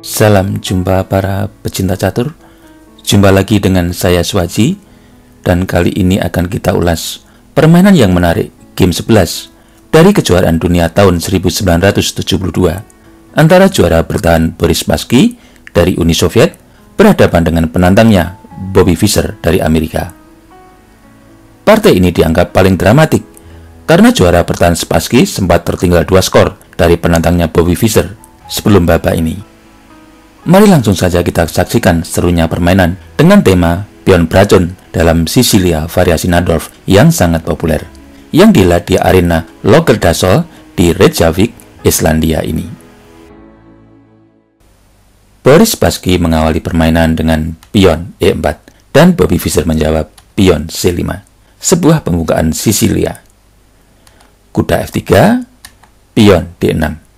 Salam jumpa para pecinta catur. Jumpa lagi dengan saya Swaji Dan kali ini akan kita ulas Permainan yang menarik Game 11 Dari kejuaraan dunia tahun 1972 Antara juara bertahan Boris Spassky Dari Uni Soviet Berhadapan dengan penantangnya Bobby Fischer dari Amerika. Partai ini dianggap paling dramatik karena juara bertahan Spassky sempat tertinggal dua skor dari penantangnya Bobby Fischer sebelum babak ini. Mari langsung saja kita saksikan serunya permainan dengan tema Pion Bracun dalam Sicilia variasi Nadorf yang sangat populer, yang dilat di arena Lokerdasol di Reykjavik, Islandia ini. Boris Spassky mengawali permainan dengan pion E4 dan Bobby Fischer menjawab pion C5, sebuah pembukaan Sicilia kuda F3, pion D6.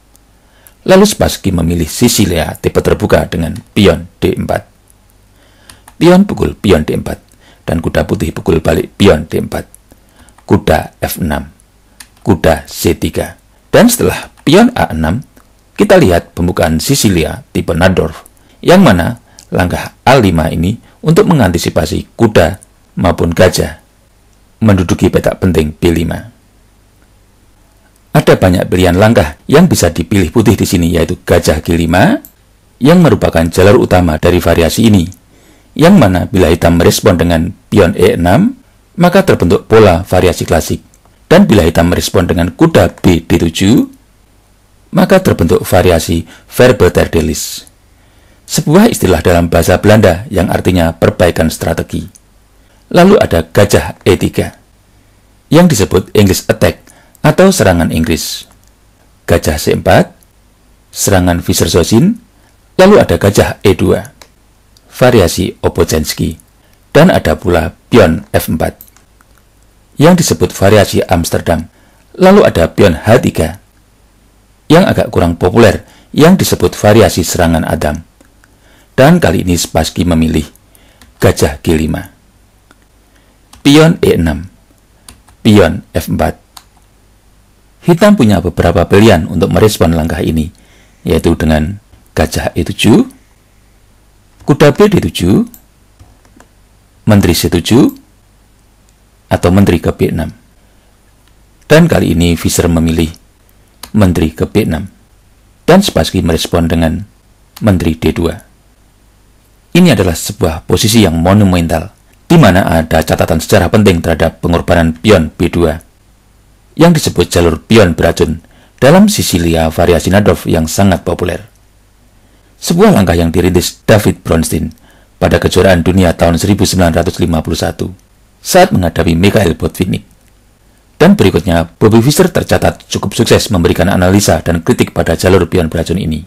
Lalu Spassky memilih Sicilia tipe terbuka dengan pion D4. Pion pukul pion D4 dan kuda putih pukul balik pion D4. Kuda F6, kuda C3. Dan setelah pion A6, kita lihat pembukaan Sicilia tipe Nadorf, yang mana langkah A5 ini untuk mengantisipasi kuda maupun gajah menduduki petak penting B5. Ada banyak pilihan langkah yang bisa dipilih putih di sini yaitu gajah G5 yang merupakan jalur utama dari variasi ini. Yang mana bila hitam merespon dengan pion E6, maka terbentuk pola variasi klasik. Dan bila hitam merespon dengan kuda B D7, maka terbentuk variasi verbeterdelis. Sebuah istilah dalam bahasa Belanda yang artinya perbaikan strategi. Lalu ada gajah E3 yang disebut English attack atau serangan Inggris. Gajah C4, serangan Fischer-Zozin, lalu ada gajah E2, variasi Obozensky, dan ada pula pion F4, yang disebut variasi Amsterdam, lalu ada pion H3, yang agak kurang populer, yang disebut variasi serangan Adam. Dan kali ini Spassky memilih gajah G5. Pion E6, pion F4, Hitam punya beberapa pilihan untuk merespon langkah ini, yaitu dengan gajah E7, kuda B D7, menteri C7, atau menteri ke B6. Dan kali ini Fischer memilih menteri ke B6, dan Spassky merespon dengan menteri D2. Ini adalah sebuah posisi yang monumental, di mana ada catatan sejarah penting terhadap pengorbanan pion B2 yang disebut jalur pion beracun dalam Sicilia variasi Nadov yang sangat populer. Sebuah langkah yang dirintis David Bronstein pada kejuaraan dunia tahun 1951 saat menghadapi Mikhail Botvinnik. Dan berikutnya, Bobby Fischer tercatat cukup sukses memberikan analisa dan kritik pada jalur pion beracun ini.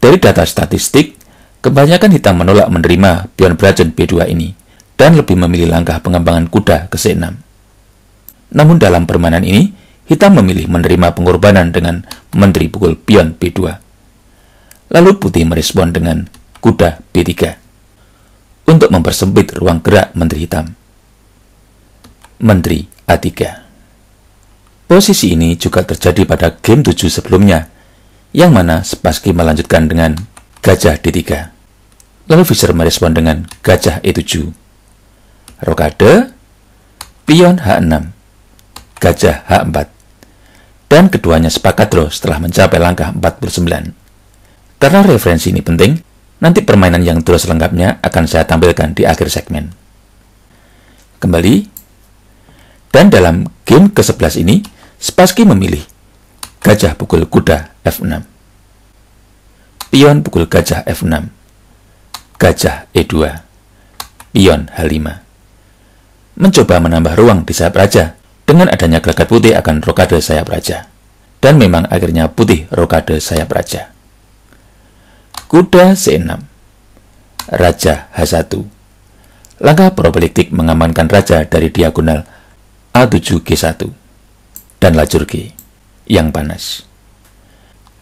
Dari data statistik, kebanyakan hitam menolak menerima pion beracun B2 ini dan lebih memilih langkah pengembangan kuda ke C6. Namun dalam permainan ini, hitam memilih menerima pengorbanan dengan menteri pukul pion B2. Lalu putih merespon dengan kuda B3 untuk mempersempit ruang gerak menteri hitam. Menteri A3 Posisi ini juga terjadi pada game 7 sebelumnya, yang mana Spassky melanjutkan dengan gajah D3. Lalu Fischer merespon dengan gajah E7. Rokade, pion H6, Gajah H4. Dan keduanya sepakat draw setelah mencapai langkah 49. Karena referensi ini penting, nanti permainan yang terus lengkapnya akan saya tampilkan di akhir segmen. Kembali, dan dalam game ke-11 ini, Spassky memilih gajah pukul kuda F6, pion pukul gajah F6, gajah E2, pion H5. Mencoba menambah ruang di sayap raja dengan adanya gelagat putih akan rokade sayap raja. Dan memang akhirnya putih rokade sayap raja. Kuda C6 Raja H1 Langkah probalektik mengamankan raja dari diagonal A7G1 dan lajur G yang panas.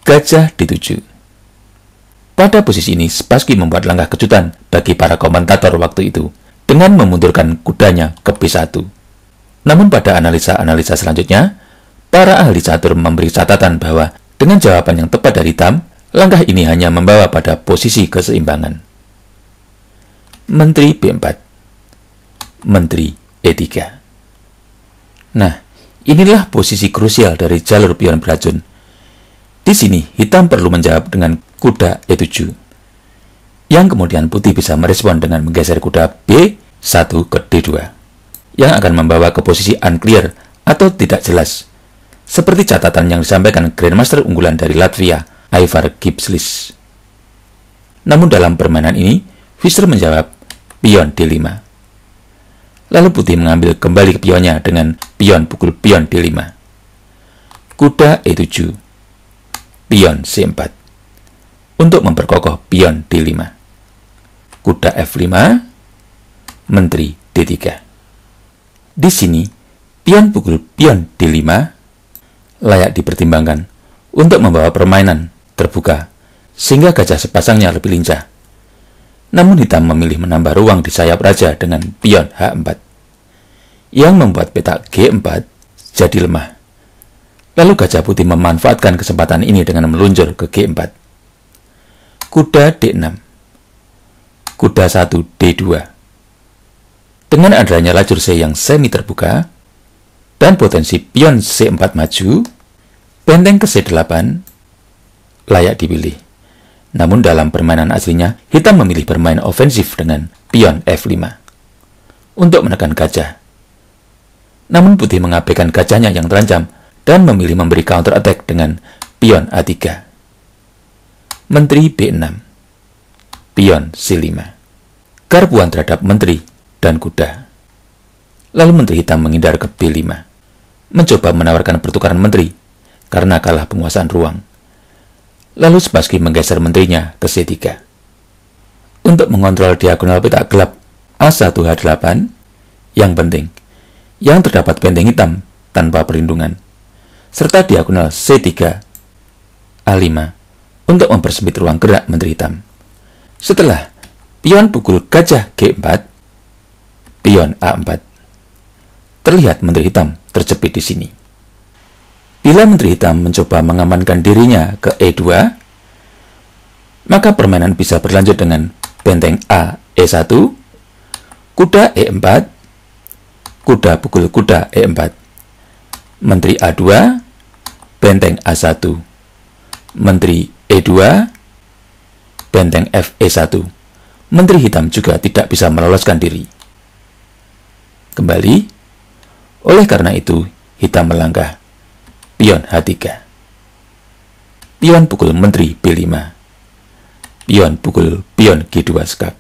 Gajah D7 Pada posisi ini, Spassky membuat langkah kejutan bagi para komentator waktu itu dengan memundurkan kudanya ke B1 namun pada analisa-analisa selanjutnya, para ahli catur memberi catatan bahwa dengan jawaban yang tepat dari hitam, Langkah ini hanya membawa pada posisi keseimbangan. Menteri B4 Menteri E3 Nah, inilah posisi krusial dari jalur pion beracun. Di sini, hitam perlu menjawab dengan kuda E7. Yang kemudian putih bisa merespon dengan menggeser kuda B1 ke D2. Yang akan membawa ke posisi unclear atau tidak jelas. Seperti catatan yang disampaikan Grandmaster unggulan dari Latvia, Ivar Gipslis. Namun dalam permainan ini, Fischer menjawab pion D5. Lalu putih mengambil kembali ke pionnya dengan pion pukul pion D5. Kuda E7 pion C4 untuk memperkokoh pion D5. Kuda F5, menteri D3. Di sini, pion pukul pion D5 layak dipertimbangkan untuk membawa permainan terbuka sehingga gajah sepasangnya lebih lincah. Namun hitam memilih menambah ruang di sayap raja dengan pion H4 yang membuat petak G4 jadi lemah. Lalu Gajah Putih memanfaatkan kesempatan ini dengan meluncur ke G4. Kuda D6. Kuda 1 D2. Dengan adanya lajur C yang semi terbuka, dan potensi pion C4 maju, benteng ke C8 layak dipilih. Namun dalam permainan aslinya, hitam memilih bermain ofensif dengan pion F5 untuk menekan gajah. Namun putih mengabaikan gajahnya yang terancam dan memilih memberi counter attack dengan pion A3. Menteri B6. Pion C5. Garbuan terhadap menteri dan kuda. Lalu menteri hitam menghindar ke B5. Mencoba menawarkan pertukaran menteri karena kalah penguasaan ruang. Lalu Spassky menggeser menterinya ke C3. Untuk mengontrol diagonal peta gelap A1H8, yang penting, yang terdapat benteng hitam tanpa perlindungan serta diagonal C3 A5 untuk mempersempit ruang gerak Menteri Hitam. Setelah pion pukul gajah G4, pion A4. Terlihat Menteri Hitam terjepit di sini. Bila Menteri Hitam mencoba mengamankan dirinya ke E2, maka permainan bisa berlanjut dengan benteng A E1, kuda E4, kuda pukul kuda E4, Menteri A2, benteng A1, Menteri E2, benteng FE1. Menteri Hitam juga tidak bisa meloloskan diri. Kembali, oleh karena itu, Hitam melangkah. Pion H3. Pion pukul Menteri B5. Pion pukul pion G2 skak.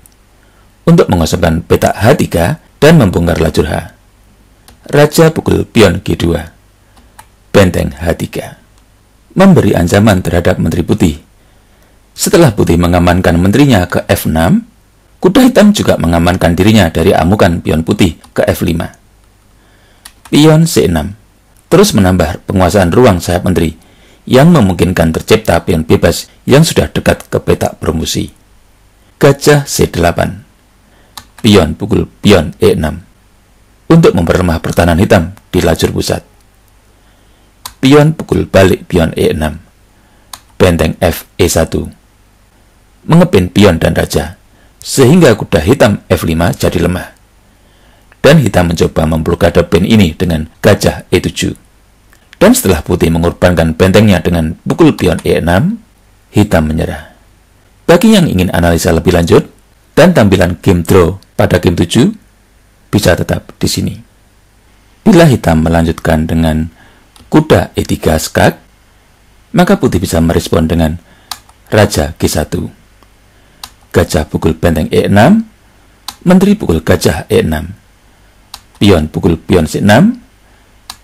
Untuk mengosongkan peta H3 dan membongkar lajur H. Raja pukul pion G2 Benteng H3 memberi ancaman terhadap Menteri Putih. Setelah Putih mengamankan menterinya ke F6, kuda hitam juga mengamankan dirinya dari amukan pion putih ke F5. Pion C6 terus menambah penguasaan ruang sayap menteri yang memungkinkan tercipta pion bebas yang sudah dekat ke petak promosi. Gajah C8 Pion pukul pion E6 untuk memperlemah pertahanan hitam di lajur pusat pion pukul balik pion E6, benteng F E1, mengepin pion dan raja, sehingga kuda hitam F5 jadi lemah. Dan hitam mencoba memblokade pin ini dengan gajah E7. Dan setelah putih mengorbankan bentengnya dengan pukul pion E6, hitam menyerah. Bagi yang ingin analisa lebih lanjut dan tampilan game draw pada game 7, bisa tetap di sini. Bila hitam melanjutkan dengan kuda E3 skak, maka putih bisa merespon dengan Raja G1. Gajah pukul benteng E6, Menteri pukul gajah E6. Pion pukul pion C6,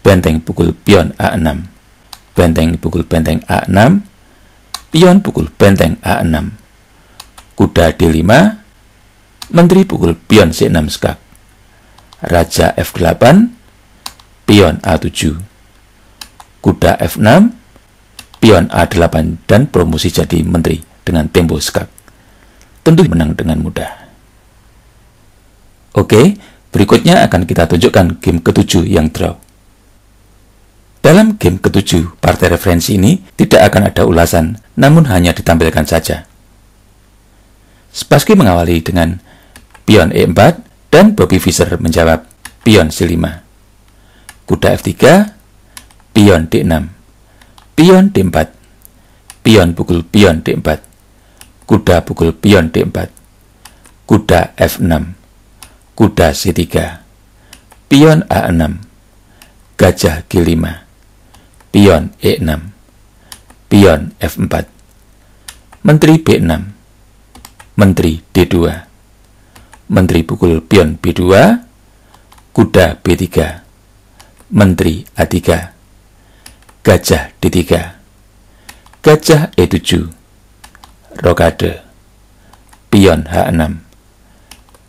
benteng pukul pion A6. Benteng pukul benteng A6, pion pukul benteng A6. Kuda D5, Menteri pukul pion C6 skak. Raja F8, pion A7 kuda F6, pion A8, dan promosi jadi menteri dengan tempo skak. Tentu menang dengan mudah. Oke, berikutnya akan kita tunjukkan game ketujuh yang draw. Dalam game ketujuh partai referensi ini tidak akan ada ulasan, namun hanya ditampilkan saja. Spassky mengawali dengan pion E4 dan Bobby Fischer menjawab pion C5. Kuda F3, pion D6, pion D4, pion pukul pion D4, kuda pukul pion D4, kuda F6, kuda C3, pion A6, gajah G5, pion E6, pion F4, menteri B6, Menteri D2 Menteri pukul pion B2 Kuda B3 Menteri A3 Gajah D3 Gajah E7 Rokade Pion H6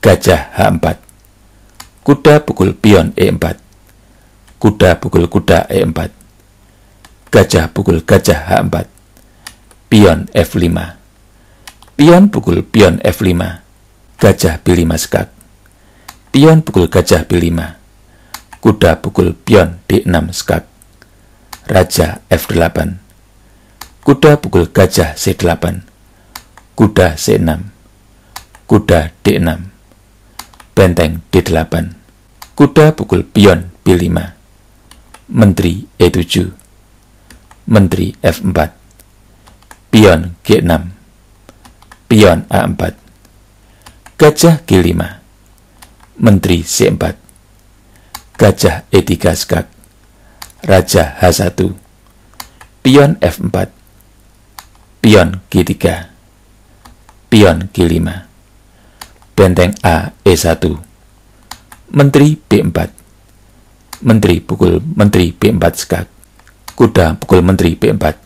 Gajah H4 Kuda pukul pion E4 Kuda pukul kuda E4 Gajah pukul gajah H4 Pion F5 Pion pukul pion F5. Gajah B5 skak. Pion pukul gajah B5. Kuda pukul pion D6 skak. Raja F8. Kuda pukul gajah C8. Kuda C6. Kuda D6. Benteng D8. Kuda pukul pion B5. Menteri E7. Menteri F4. Pion G6 Pion A4 Gajah G5 Menteri C4 Gajah E3 skak Raja H1 Pion F4 Pion G3 Pion G5 Benteng A E1 Menteri B4 Menteri pukul Menteri B4 skak Kuda pukul Menteri B4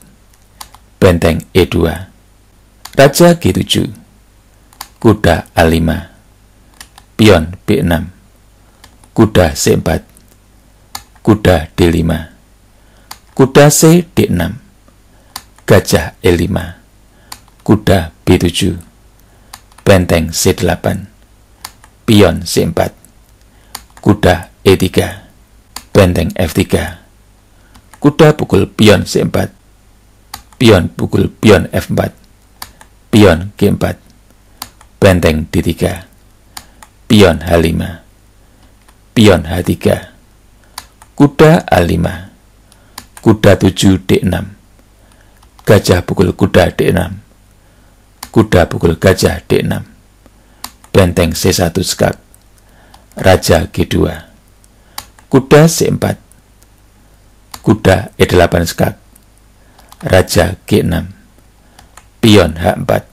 Benteng E2 Raja G7 Kuda A5 Pion B6 Kuda C4 Kuda D5 Kuda C D6 Gajah E5 Kuda B7 Benteng C8 Pion C4 Kuda E3 Benteng F3 Kuda pukul pion C4 Pion pukul pion F4 pion G4, benteng D3, pion H5, pion H3, kuda A5, kuda 7 D6, gajah pukul kuda D6, kuda pukul gajah D6, benteng C1 skak, raja G2, kuda C4, kuda E8 skak, raja G6, pion H4,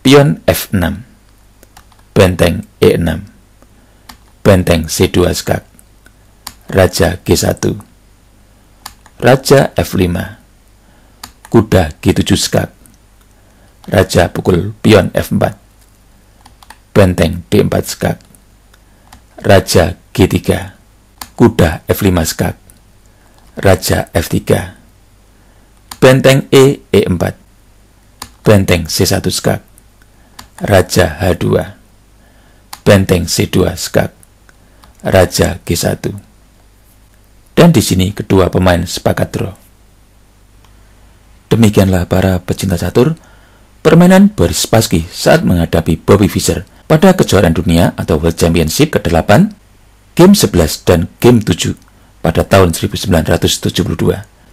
pion F6, benteng E6, benteng C2 skak, raja G1, raja F5, kuda G7 skak, raja pukul pion F4, benteng D4 skak, raja G3, kuda F5 skak, raja F3, benteng E E4, Benteng C1 skak, Raja H2, Benteng C2 skak, Raja G1. Dan di sini kedua pemain sepakat draw. Demikianlah para pecinta catur, permainan Boris Spassky saat menghadapi Bobby Fischer pada kejuaraan dunia atau World Championship ke-8, game 11 dan game 7 pada tahun 1972.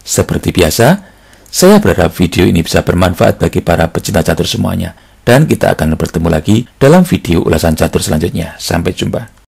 Seperti biasa, saya berharap video ini bisa bermanfaat bagi para pecinta catur semuanya. Dan kita akan bertemu lagi dalam video ulasan catur selanjutnya. Sampai jumpa.